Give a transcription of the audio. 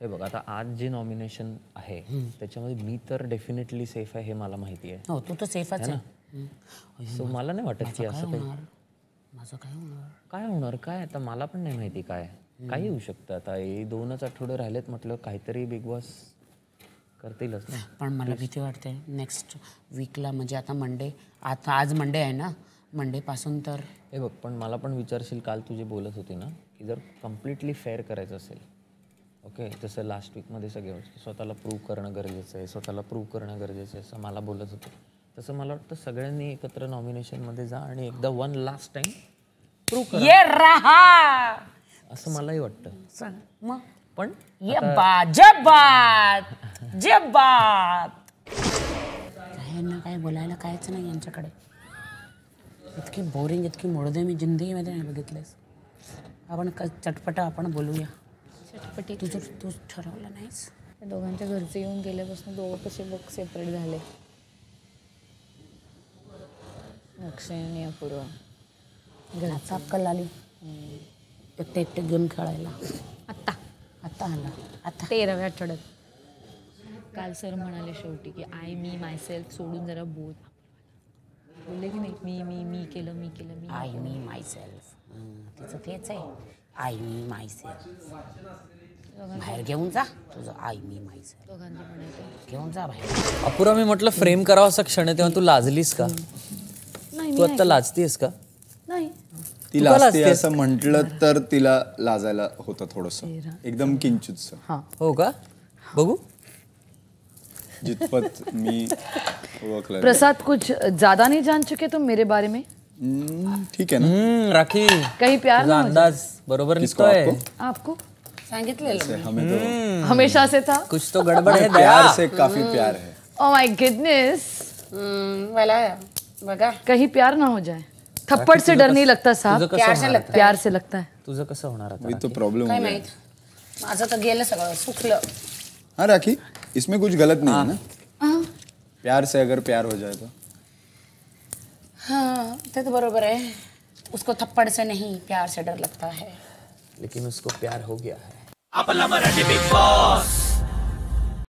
हे बघ आता आज जे नॉमिनेशन आहे त्याच्यामध्ये मी तर डेफिनेटली सेफ आहे हे मला माहिती आहे. हो तू तर सेफच आहे. सो मला नाही वाटत की असं काही माझं काय होणार? काय होणार? काय आता? मला पण नाही माहिती काय. काही होऊ शकतं? आता हे दोनच आठवडे राहिलेत म्हटलं काहीतरी बिग बॉस करतीलच ना. पण मला भीती वाटते. नेक्स्ट वीकला म्हणजे आता मंडे आता आज मंडे आहे ना? मंडेपासून तर? हे बघ पण मला पण विचारशील काल तू जे बोलत होती ना की जर कम्प्लिटली फेअर करायचं असेल ओके जसं लास्ट वीकमध्ये सगळे स्वतःला प्रूव्ह करणं गरजेचं आहे स्वतःला प्रूव्ह करणं गरजेचं आहे असं मला बोलत होते. तसं मला वाटतं सगळ्यांनी एकत्र नॉमिनेशनमध्ये जा आणि एकदा वन लास्ट टाइम प्रूव्ह करा. ये रहा! असं मलाही वाटतं. सांग मग? पण ये बात काय बोलायला कायच नाही यांच्याकडे. इतकी बोरिंग इतकी मोडदे मी जिंदगीमध्ये नाही बघितलेस. आपण क चटपट आपण बोलूया. चटपटी तुझं तूच ठरवलं नाहीस. दोघांच्या घरचे येऊन गेल्यापासून दोघं कसे बघ सेपरेट झाले? अक्षय आणि अपूर्वा आता अक्कल आली. एकटे एकटे घेऊन खेळायला. आत्ता. आता आला. आता. तेराव्या आठवड्यात. काल सर म्हणाले शेवटी की आय मी मायसेल्फ सोडून जरा बोल. बोलले की नाही मी मी मी केलं मी केलं मी आय मी माय सेल्फ तिचं तेच आहे. आय मी माय सेल्फ बाहेर घेऊन जा. तुझं आय मी माय सेल्फ दोघांचे पण आहे घेऊन जा बाहेर. अपुरा मी म्हटलं फ्रेम करावा असा क्षण आहे तेव्हा तू लाजलीस का? नाही तू आता लाजतीस का? नाही. ती लाजते? असं म्हटलं तर तिला लाजायला होतं थोडस. एकदम किंचितस. हो का? बघू. जितपत मी प्रसाद कुछ ज़्यादा नहीं जान चुके तुम मेरे बारे में? हम्म, ठीक आहे ना? हम्म राखी। कहीं प्यार तुझा ना हो अंदाज बरोबर किसको निघतोय आपको? आपको? सांगितलेलं से हमें तो हमेशा से था? कुछ तो गडबड है प्यार से काफ़ी प्यार है। ओ माय गुडनेस हम्म, मला बघा कहीं प्यार ना हो जाए। थप्पड़ से डर नहीं लगता तुझं साहब कसं होणार आता? प्यार से लगता है। तुझं कसं होणार आता वही तो प्रॉब्लम काय हो गया। माहित? माझं तर गेलं सगळं सुखलं. हाँ राखी। इसमें कुछ गलत नहीं है ना? प्यार से अगर प्यार हो जाए तो। हाँ ते तो बरोबर है। उसको थप्पड़ से नहीं प्यार से डर लगता है। लेकिन उसको प्यार हो गया है।